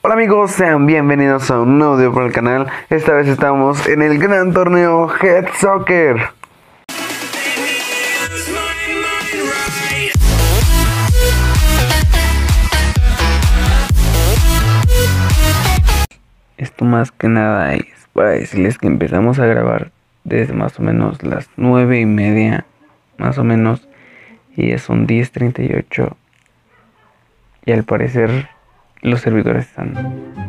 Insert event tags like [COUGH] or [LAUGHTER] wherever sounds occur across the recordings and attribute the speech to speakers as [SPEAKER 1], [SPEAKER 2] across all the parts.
[SPEAKER 1] Hola amigos, sean bienvenidos a un nuevo video por el canal. Esta vez estamos en el gran torneo Head Soccer. Esto más que nada es para decirles que empezamos a grabar desde más o menos las nueve y media, más o menos, y son 10.38 y al parecer los servidores están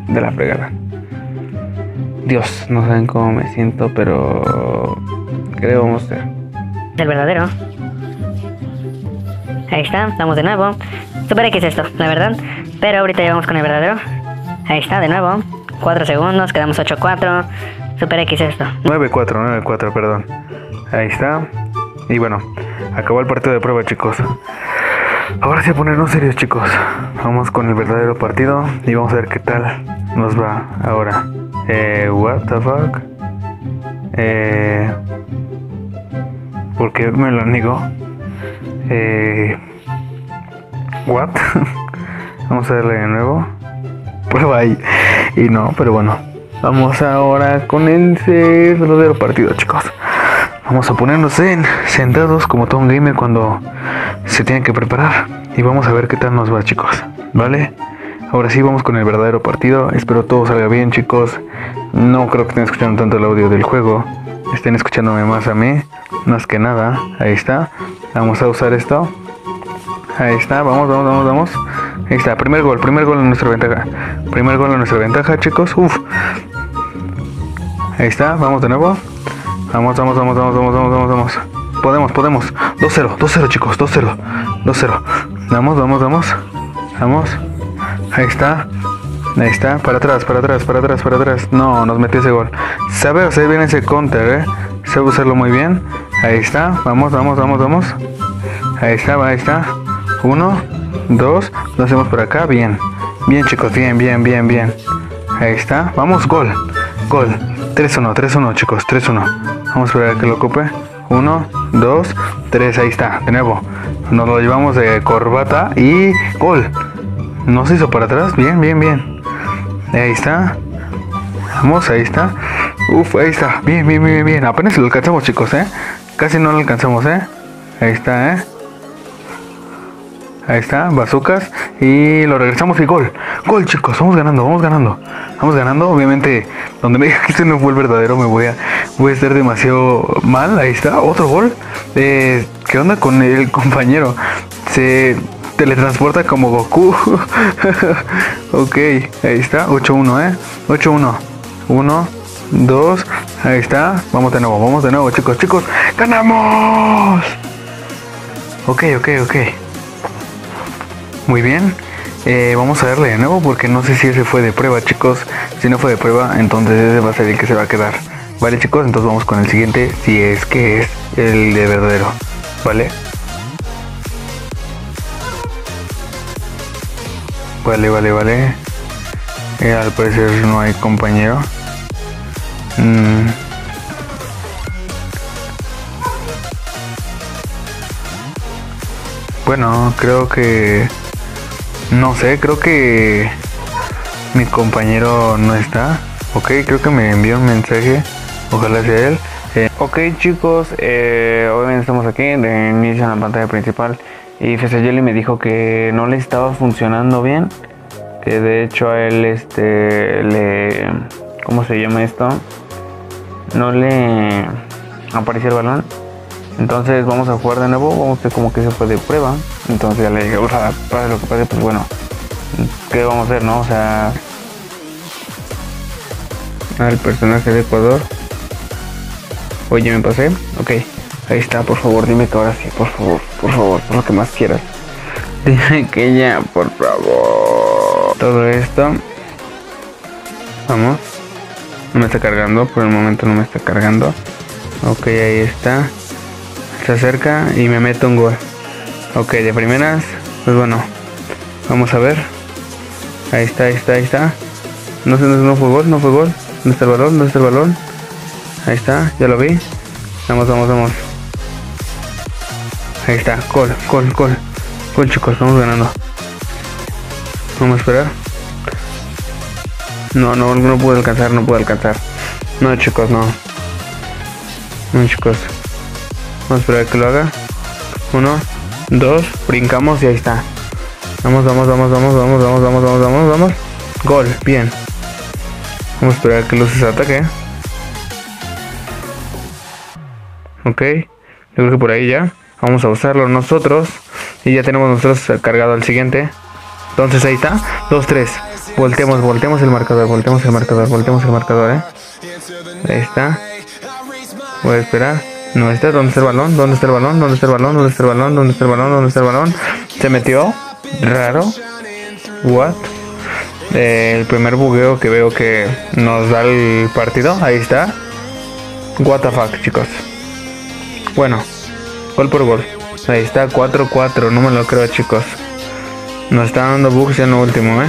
[SPEAKER 1] de la fregada. Dios, no saben cómo me siento, pero creo vamos a ser.
[SPEAKER 2] El verdadero. Ahí está, estamos de nuevo. Super X esto, la verdad. Pero ahorita ya vamos con el verdadero. Ahí está, de nuevo. 4 segundos, quedamos 8-4. Super X esto.
[SPEAKER 1] 9-4, 9-4, perdón. Ahí está. Y bueno, acabó el partido de prueba, chicos. Ahora sí a ponernos serios, chicos. Vamos con el verdadero partido y vamos a ver qué tal nos va ahora. Eh, what the fuck? Eh, ¿Por qué me lo niego? Eh, what? [LAUGHS] vamos a darle de nuevo. Prueba ahí. Y no, pero bueno. Vamos ahora con el verdadero partido, chicos. Vamos a ponernos en sentados como un gamer cuando se tiene que preparar. Y vamos a ver qué tal nos va, chicos. ¿Vale? Ahora sí, vamos con el verdadero partido. Espero todo salga bien, chicos. No creo que estén escuchando tanto el audio del juego. Estén escuchándome más a mí. Más que nada. Ahí está. Vamos a usar esto. Ahí está. Vamos, vamos, vamos, vamos. Ahí está. Primer gol. Primer gol en nuestra ventaja. Primer gol en nuestra ventaja, chicos. Uf. Ahí está. Vamos de nuevo. Vamos, vamos, vamos, vamos, vamos, vamos, vamos, vamos. Podemos, podemos. 2-0, 2-0 chicos, 2-0. 2-0. Vamos, vamos, vamos. Vamos. Ahí está. Ahí está. Para atrás, para atrás, para atrás, para atrás. No, nos metió ese gol. Sabe hacer bien ese counter, eh. Sabe usarlo muy bien. Ahí está. Vamos, vamos, vamos, vamos. Ahí está, ahí está. Uno, dos. Lo hacemos por acá. Bien. Bien, chicos. Bien, bien, bien, bien. Ahí está. Vamos, gol. Gol. 3-1, 3-1, chicos. 3-1. Vamos a esperar a que lo ocupe. Uno, dos, tres, ahí está, de nuevo. Nos lo llevamos de corbata y gol. No se hizo para atrás, bien, bien, bien. Ahí está. Vamos, ahí está. Uf, ahí está. Bien, bien, bien, bien. Apenas lo alcanzamos, chicos, ¿eh? Casi no lo alcanzamos, ¿eh? Ahí está, ¿eh? Ahí está, bazucas. Y lo regresamos y gol. Gol, chicos. Vamos ganando, vamos ganando. Vamos ganando. Obviamente, donde me diga que este no fue el verdadero, me voy a, voy a estar demasiado mal. Ahí está, otro gol. Eh, ¿Qué onda con el [LAUGHS] compañero? Se teletransporta como Goku. [LAUGHS] ok, ahí está. 8-1, ¿eh? 8-1. 1, 2. Ahí está. Vamos de nuevo, vamos de nuevo, chicos, chicos. ¡Ganamos! Ok, ok, ok. Muy bien. Eh, vamos a darle de nuevo porque no sé si ese fue de prueba, chicos. Si no fue de prueba, entonces ese va a ser el que se va a quedar. Vale, chicos, entonces vamos con el siguiente. Si es que es el de verdadero. Vale. Vale, vale, vale. Eh, al parecer no hay compañero. Mm. Bueno, creo que no sé, creo que mi compañero no está. Ok, creo que me envió un mensaje. Ojalá sea él. Eh, ok chicos, eh, obviamente estamos aquí de en la pantalla principal. Y Jelly me dijo que no le estaba funcionando bien. Que de hecho a él este le. ¿Cómo se llama esto? No le apareció el balón. Entonces vamos a jugar de nuevo. Vamos a ver como que se fue de prueba. Entonces ya le dije, o sea, para lo que pase, pues bueno, ¿qué vamos a hacer, no? O sea, al personaje de Ecuador. Oye, me pasé. Ok, ahí está, por favor, dime que ahora sí, por favor, por favor, por lo que más quieras. [LAUGHS] Dime que ya, por favor. Todo esto. Vamos. No me está cargando, por el momento no me está cargando. Ok, ahí está. Se acerca y me meto un gol. Ok, de primeras, pues bueno, vamos a ver. Ahí está, ahí está, ahí está. No sé, no, fue gol, no fue gol. ¿Dónde está el balón? ¿Dónde está el balón? Ahí está, ya lo vi. Vamos, vamos, vamos. Ahí está, gol, gol, gol. Gol chicos, vamos ganando. Vamos a esperar. No, no, no puedo alcanzar, no puedo alcanzar. No, chicos, no. No, chicos. Vamos a esperar que lo haga. Uno, dos, brincamos y ahí está. Vamos, vamos, vamos, vamos, vamos, vamos, vamos, vamos, vamos, vamos. Gol, bien. Vamos a esperar que Luces ataque. Ok. Yo creo que por ahí ya. Vamos a usarlo nosotros. Y ya tenemos nosotros cargado al siguiente. Entonces ahí está. 2-3. Voltemos, voltemos el marcador, voltemos el marcador, voltemos el marcador, eh. Ahí está. Voy a esperar. No está. ¿Dónde está el balón? ¿Dónde está el balón? ¿Dónde está el balón? ¿Dónde está el balón? ¿Dónde está el balón? ¿Dónde está el balón? Se metió. Raro. What? El primer bugueo que veo que nos da el partido. Ahí está. What the fuck, chicos. Bueno, gol por gol. Ahí está, 4-4. No me lo creo, chicos. Nos está dando bugs en lo último, eh.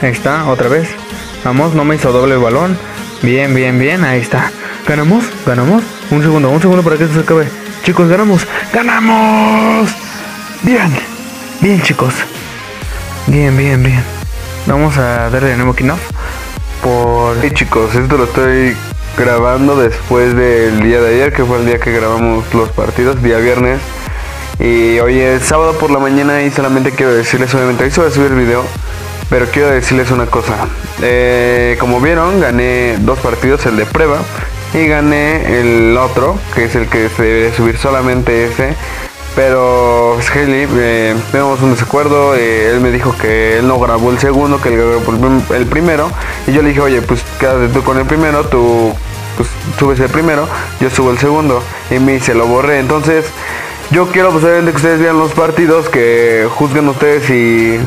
[SPEAKER 1] Ahí está, otra vez. Vamos, no me hizo doble el balón. Bien, bien, bien. Ahí está. ¿Ganamos? ¿Ganamos? Un segundo, un segundo para que esto se acabe. Chicos, ganamos. ¡Ganamos! Bien. Bien, chicos. Bien, bien, bien. Vamos a darle de nuevo kickoff. Por...
[SPEAKER 3] Sí, chicos, esto lo estoy grabando después del día de ayer, que fue el día que grabamos los partidos, día viernes. Y hoy es sábado por la mañana y solamente quiero decirles, obviamente, hoy se va subir el video pero quiero decirles una cosa. Eh, como vieron, gané dos partidos, el de prueba y gané el otro, que es el que se debe subir solamente ese. Pero pues, Haley, eh, tenemos un desacuerdo. Eh, él me dijo que él no grabó el segundo, que él grabó el primero. Y yo le dije, oye, pues quédate tú con el primero, tú pues, subes el primero, yo subo el segundo. Y me se lo borré. Entonces, yo quiero pues, que ustedes vean los partidos, que juzguen ustedes si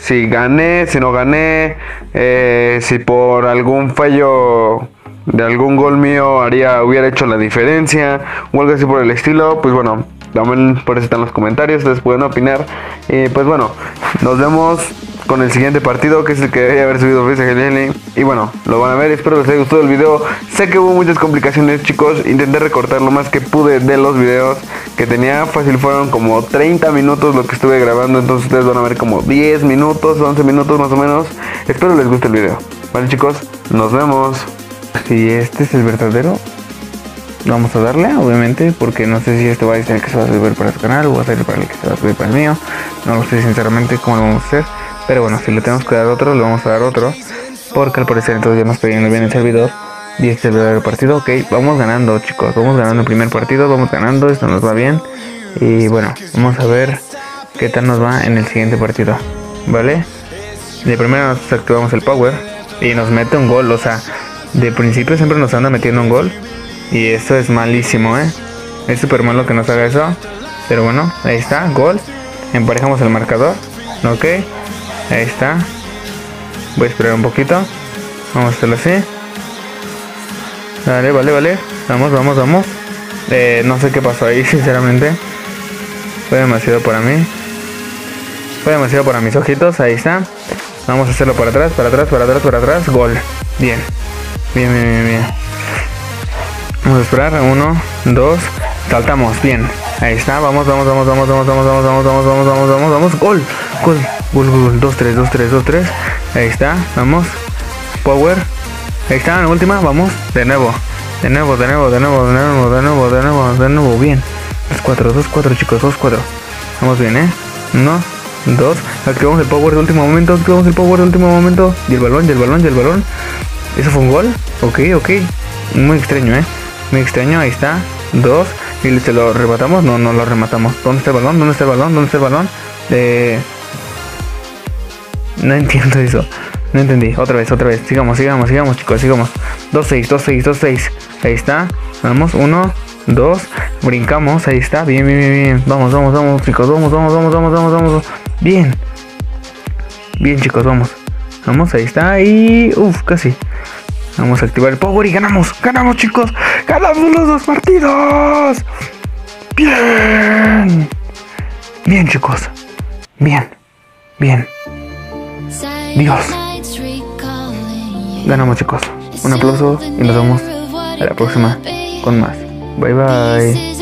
[SPEAKER 3] si gané, si no gané, eh, si por algún fallo de algún gol mío haría, hubiera hecho la diferencia o algo así por el estilo, pues bueno, también por eso están los comentarios, ustedes pueden opinar. Y pues bueno, nos vemos con el siguiente partido, que es el que debe haber subido Luis Y bueno, lo van a ver, espero les haya gustado el video. Sé que hubo muchas complicaciones, chicos. Intenté recortar lo más que pude de los videos que tenía. Fácil fueron como 30 minutos lo que estuve grabando. Entonces ustedes van a ver como 10 minutos, 11 minutos más o menos. Espero les guste el video. Vale, chicos, nos vemos.
[SPEAKER 1] Si este es el verdadero, vamos a darle, obviamente, porque no sé si este va a ser el que se va a subir para su canal o va a ser para el que se va a subir para el mío. No lo sé sinceramente cómo lo vamos a hacer. Pero bueno, si le tenemos que dar otro, le vamos a dar otro. Porque al parecer entonces ya nos pedimos bien el servidor. Y este es el partido. Ok, vamos ganando chicos. Vamos ganando el primer partido. Vamos ganando. Esto nos va bien. Y bueno, vamos a ver qué tal nos va en el siguiente partido. ¿Vale? De primero nos activamos el power. Y nos mete un gol. O sea, de principio siempre nos anda metiendo un gol. Y eso es malísimo, ¿eh? Es súper malo que nos haga eso. Pero bueno, ahí está, gol. Emparejamos el marcador. Ok. Ahí está. Voy a esperar un poquito. Vamos a hacerlo así. Vale, vale, vale. Vamos, vamos, vamos. Eh, no sé qué pasó ahí, [LAUGHS] sinceramente. Fue demasiado para mí. Fue demasiado para mis ojitos. Ahí está. Vamos a hacerlo para atrás, para atrás, para atrás, para atrás. Gol. Bien. Bien, bien, bien, bien. Vamos a esperar. Uno, dos. Saltamos. Bien. Ahí está. Vamos, vamos, vamos, vamos, vamos, vamos, vamos, vamos, vamos, vamos, vamos, vamos, vamos. Gol. Gol. Gol, gol, 2-3, 2-3, 2-3. Ahí está, vamos. Power. Ahí está, la última, vamos. De nuevo. De nuevo, de nuevo, de nuevo, de nuevo, de nuevo, de nuevo, de nuevo. Bien. 2-4, 2-4, chicos, 2-4. Vamos bien, ¿eh? 1, 2. Activamos el power de último momento. Activamos el power de último momento. Y el balón, y el balón, y el balón. ¿Eso fue un gol? Ok, ok. Muy extraño, ¿eh? Muy extraño. Ahí está. 2. Y se lo rematamos. No, no lo rematamos. ¿Dónde está el balón? ¿Dónde está el balón? ¿Dónde está el balón? Eh. No entiendo [LAUGHS] eso. No entendí. Otra vez, otra vez. Sigamos, sigamos, sigamos, chicos, sigamos. 2-6, 2-6, 2-6. Ahí está. Vamos, 1, 2. Brincamos. Ahí está. Bien, bien, bien, bien. Vamos, vamos, vamos, chicos. Vamos, vamos, vamos, vamos, vamos, vamos. Bien. Bien, chicos, vamos. Vamos, ahí está. Y. Uf, casi. Vamos a activar el power y ganamos. Ganamos, chicos. Ganamos los dos partidos. Bien. Bien, chicos. Bien. Bien. Dios. Ganamos chicos. Un aplauso y nos vemos a la próxima con más. Bye bye.